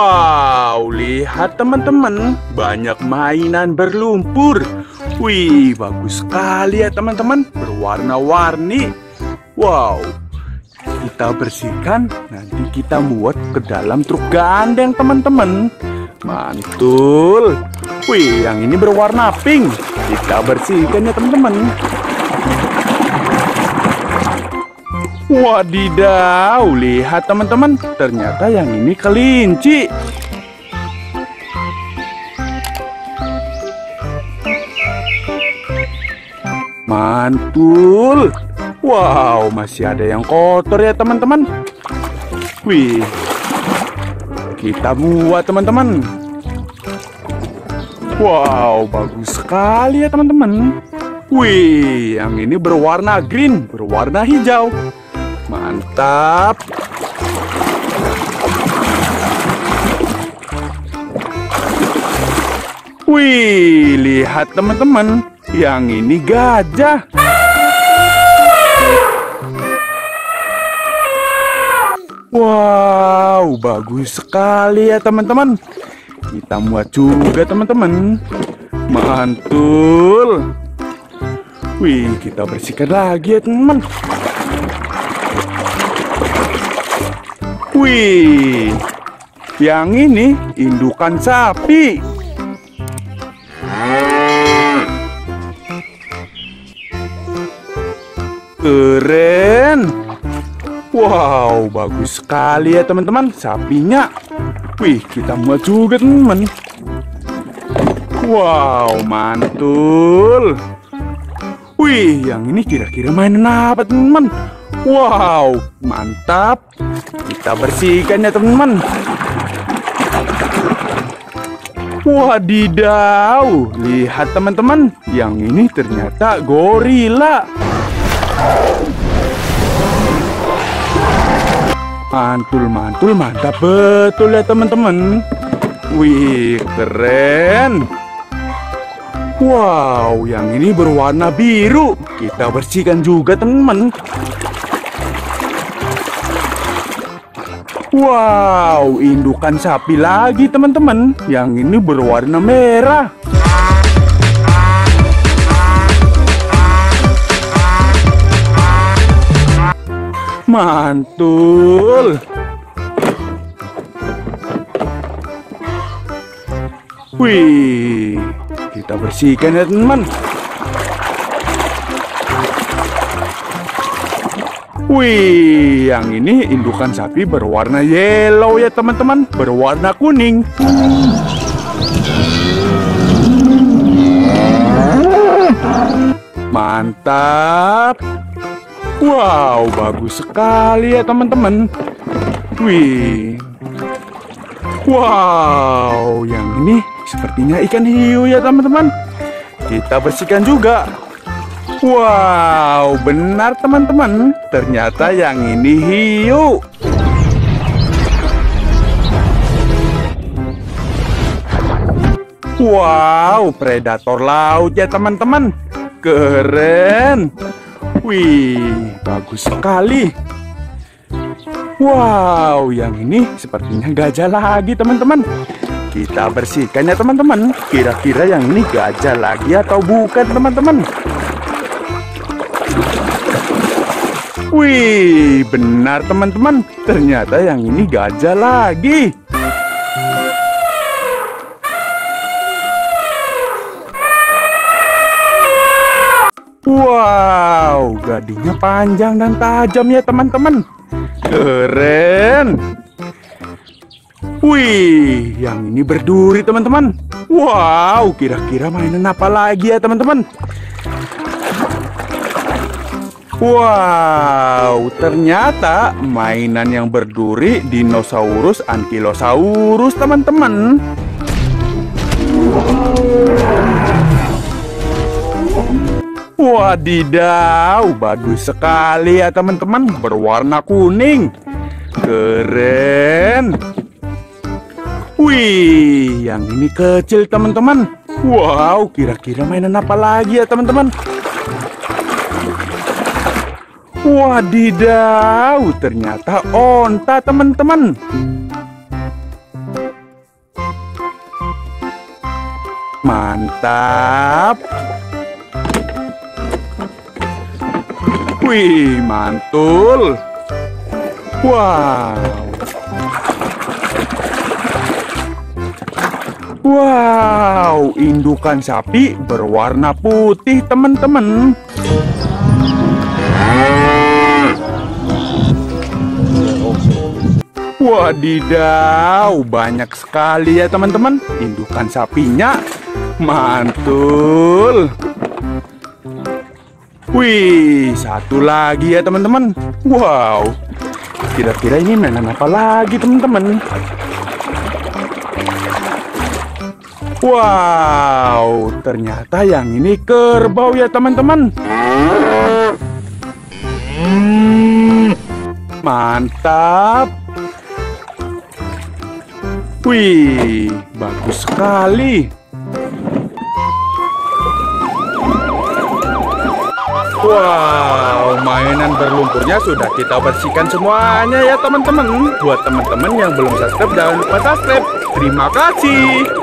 Wow, lihat teman-teman, banyak mainan berlumpur. Wih, bagus sekali ya teman-teman, berwarna-warni. Wow, kita bersihkan, nanti kita muat ke dalam truk gandeng teman-teman. Mantul. Wih, yang ini berwarna pink. Kita bersihkan ya teman-teman. Wadidaw, lihat teman-teman, ternyata yang ini kelinci. Mantul. Wow, masih ada yang kotor ya teman-teman. Wih, kita muat teman-teman. Wow, bagus sekali ya teman-teman. Wih, yang ini berwarna green, berwarna hijau. Mantap. Wih, lihat teman-teman. Yang ini gajah. Wow, bagus sekali ya teman-teman. Kita muat juga teman-teman. Mantul. Wih, kita bersihkan lagi ya teman-teman. Wih, yang ini indukan sapi. Keren. Wow, bagus sekali ya teman-teman sapinya. Wih, kita muat juga teman. Wow, mantul. Wih, yang ini kira-kira mainan apa teman-teman? Wow, mantap. Kita bersihkan ya teman-teman. Wadidaw, lihat teman-teman, yang ini ternyata gorila. Mantul, mantul, mantap betul ya teman-teman. Wih, keren. Wow, yang ini berwarna biru. Kita bersihkan juga teman. Wow, indukan sapi lagi teman-teman. Yang ini berwarna merah. Mantul. Wih, kita bersihkan ya teman. Wih, yang ini indukan sapi berwarna yellow ya teman-teman, berwarna kuning. Mantap. Wow, bagus sekali ya teman-teman. Wih. Wow, yang ini sepertinya ikan hiu ya teman-teman. Kita bersihkan juga. Wow, benar teman-teman. Ternyata yang ini hiu. Wow, predator laut ya teman-teman. Keren. Wih, bagus sekali. Wow, yang ini sepertinya gajah lagi teman-teman. Kita bersihkan ya teman-teman. Kira-kira yang ini gajah lagi atau bukan teman-teman? Wih, benar teman-teman. Ternyata yang ini gajah lagi. Wow, gadingnya panjang dan tajam ya teman-teman. Keren. Wih, yang ini berduri teman-teman. Wow, kira-kira mainan apa lagi ya teman-teman? Wow, ternyata mainan yang berduri dinosaurus ankylosaurus teman-teman. Wadidaw, bagus sekali ya teman-teman, berwarna kuning. Keren. Wih, yang ini kecil teman-teman. Wow, kira-kira mainan apa lagi ya teman-teman? Wadidaw, ternyata onta teman-teman. Mantap. Wih, mantul. Wow. Wow, indukan sapi berwarna putih, teman-teman. Wadidaw, banyak sekali ya teman-teman. Indukan sapinya mantul. Wih, satu lagi ya teman-teman. Wow, kira-kira ini mainan apa lagi teman-teman? Wow, ternyata yang ini kerbau ya teman-teman. Mantap. Wih, bagus sekali. Wow, mainan berlumpurnya sudah kita bersihkan semuanya ya teman-teman. Buat teman-teman yang belum subscribe, jangan lupa subscribe. Terima kasih.